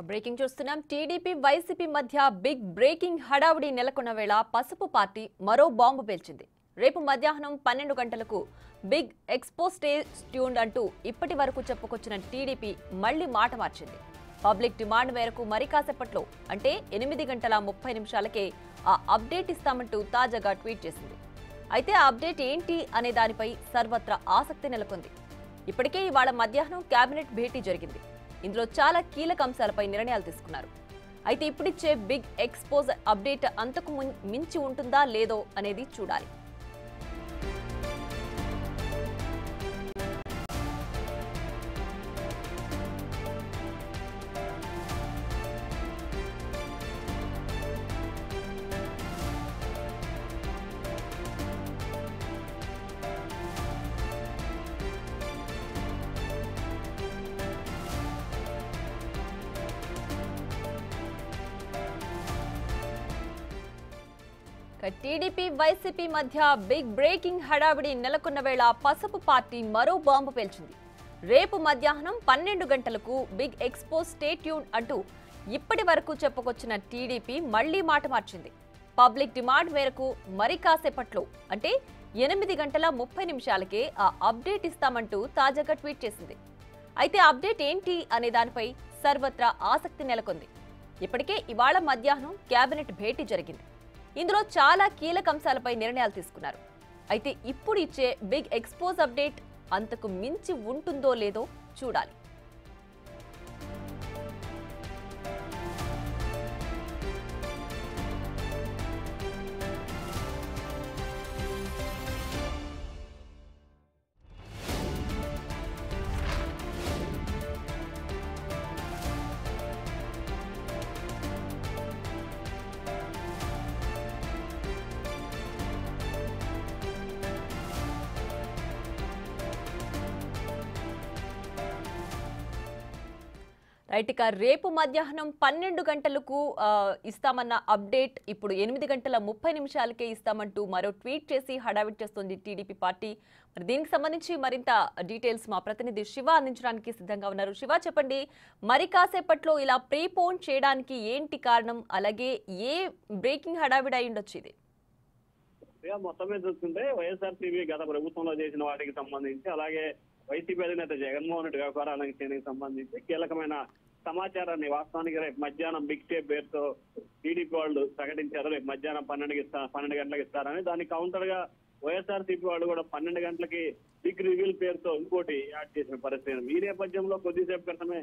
Breaking చూస్తున్నాం. TDP YCP మధ్య big breaking హడావుడి నెలకొన్న వేళ పసుపు పార్టీ మరో బాంబు పేల్చింది. రేపు మధ్యాహ్నం పన్నెండు గంటలకు బిగ్ ఎక్స్పోస్టే ట్యూన్ అంటూ ఇప్పటి వరకు చెప్పుకొచ్చిన టీడీపీ మళ్ళీ మాట మార్చింది. పబ్లిక్ డిమాండ్ మేరకు మరి కాసేపట్లో అంటే ఎనిమిది గంటల ముప్పై నిమిషాలకే ఆ అప్డేట్ ఇస్తామంటూ తాజాగా ట్వీట్ చేసింది. అయితే ఆ అప్డేట్ ఏంటి అనే దానిపై సర్వత్రా ఆసక్తి నెలకొంది. ఇప్పటికే ఇవాళ మధ్యాహ్నం కేబినెట్ భేటీ జరిగింది. ఇందులో చాలా కీలక అంశాలపై నిర్ణయాలు తీసుకున్నారు. అయితే ఇప్పుడిచ్చే బిగ్ ఎక్స్పోజ్ అప్డేట్ అంతకు మించి ఉంటుందా లేదో అనేది చూడాలి. టీడీపీ వైసీపీ మధ్య బిగ్ బ్రేకింగ్ హడావిడి నెలకొన్న వేళ పసుపు పార్టీ మరో బాంబు పేల్చింది. రేపు మధ్యాహ్నం పన్నెండు గంటలకు బిగ్ ఎక్స్పో స్టేట్యూన్ అంటూ ఇప్పటి వరకు చెప్పుకొచ్చిన టీడీపీ మళ్ళీ మాట మార్చింది. పబ్లిక్ డిమాండ్ మేరకు మరి కాసేపట్లో అంటే ఎనిమిది గంటల ముప్పై నిమిషాలకే ఆ అప్డేట్ ఇస్తామంటూ తాజాగా ట్వీట్ చేసింది. అయితే అప్డేట్ ఏంటి అనే దానిపై సర్వత్రా ఆసక్తి నెలకొంది. ఇప్పటికే ఇవాళ మధ్యాహ్నం కేబినెట్ భేటీ జరిగింది. ఇందులో చాలా కీలక అంశాలపై నిర్ణయాలు తీసుకున్నారు. అయితే ఇప్పుడు ఇచ్చే బిగ్ ఎక్స్పోజ్ అప్డేట్ అంతకు మించి ఉంటుందో లేదో చూడాలి. రైట్ ఇక రేపు మధ్యాహ్నం పన్నెండు గంటలకు ఇస్తామన్న అప్డేట్ ఇప్పుడు ఎనిమిది గంటల ముప్పై నిమిషాలకే ఇస్తామంటూ మరో ట్వీట్ చేసి హడావిడి చేస్తోంది టీడీపీ పార్టీ. మరి దీనికి సంబంధించి మరింత డీటెయిల్స్ మా ప్రతినిధి శివ అందించడానికి సిద్ధంగా ఉన్నారు. శివ చెప్పండి మరి కాసేపట్లో ఇలా ప్రీపోన్ చేయడానికి ఏంటి కారణం? అలాగే ఏ బ్రేకింగ్ హడావిడి అయి ఉండొచ్చు ఇది? మొత్తం మీద చూసుకుంటే వైఎస్ఆర్సీపీ గత ప్రభుత్వంలో చేసిన వాటికి సంబంధించి అలాగే వైసీపీ అధినేత జగన్మోహన్ రెడ్డి వ్యవహారాలకు సంబంధించి కీలకమైన సమాచారాన్ని వాస్తవానికి రేపు మధ్యాహ్నం బిగ్ టేప్ పేరుతో టీడీపీ వాళ్ళు ప్రకటించారు. రేపు మధ్యాహ్నం పన్నెండుకి ఇస్తా పన్నెండు గంటలకు ఇస్తారని. దానికి కౌంటర్గా వైఎస్ఆర్సీపీ వాళ్ళు కూడా పన్నెండు గంటలకి బిగ్ రివీల్ పేరుతో ఇంకోటి యాడ్ చేసిన పరిస్థితి ఈ నేపథ్యంలో కొద్దిసేపు క్రితమే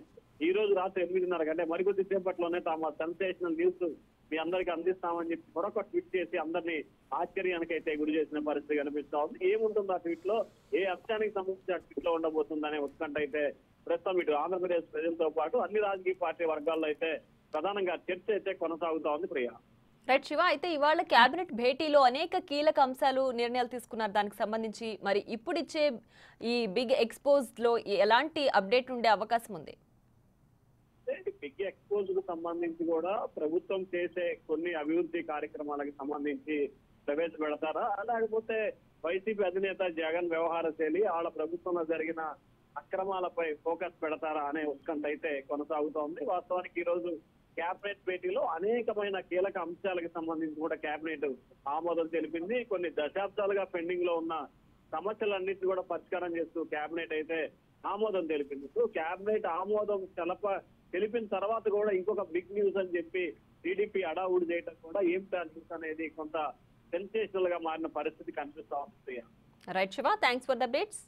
ఈ రోజు రాత్రి ఎనిమిదిన్నర గంటే మరికొద్ది సేపట్లోనే తాము సెన్సేషనల్ న్యూస్ మీ అందరికి అందిస్తామని చెప్పి మరొక ట్వీట్ చేసి అందరినీ ఆశ్చర్యానికి అయితే గురి చేసిన పరిస్థితి కనిపిస్తా ఉంది. ఏముంటుంది ఆ ట్వీట్లో ఏ అంశానికి సంబంధించిన ట్వీట్లో ఉండబోతుందనే ఉత్కంఠ అయితే ప్రస్తుతం ఇటు ఆంధ్రప్రదేశ్ ప్రజలతో పాటు అన్ని రాజకీయ పార్టీ వర్గాల్లో అయితే ప్రధానంగా చర్చ అయితే కొనసాగుతా ఉంది ప్రియా. రైట్ శివ అయితే ఇవాళ కేబినెట్ భేటీలో అనేక కీలక అంశాలు నిర్ణయాలు తీసుకున్నారు. దానికి సంబంధించి మరి ఇప్పుడు ఇచ్చే ఈ బిగ్ ఎక్స్పోజ్లో ఎలాంటి అప్డేట్ ఉండే అవకాశం ఉంది? ఈ ఎక్స్పోజ్కు సంబంధించి కూడా ప్రభుత్వం చేసే కొన్ని అభివృద్ధి కార్యక్రమాలకు సంబంధించి ప్రవేశపెడతారా? లేకపోతే వైసీపీ అధినేత జగన్ వ్యవహార శైలి వాళ్ళ ప్రభుత్వంలో జరిగిన అక్రమాలపై ఫోకస్ పెడతారా అనే ఉత్కంఠ అయితే కొనసాగుతోంది. వాస్తవానికి ఈ రోజు కేబినెట్ భేటీలో అనేకమైన కీలక అంశాలకు సంబంధించి కూడా కేబినెట్ ఆమోదం తెలిపింది. కొన్ని దశాబ్దాలుగా పెండింగ్లో ఉన్న సమస్యలన్నింటినీ కూడా పరిష్కారం చేస్తూ కేబినెట్ అయితే ఆమోదం తెలిపింది సో క్యాబినెట్ ఆమోదం తెలప తెలిపిన తర్వాత కూడా ఇంకొక బిగ్ న్యూస్ అని చెప్పి టీడీపీ అడావుడి చేయడం కూడా ఏం న్యూస్ అనేది కొంత సెన్సేషనల్గా మారిన పరిస్థితి కనిపిస్తా ఉంది. Right Shiva thanks for the updates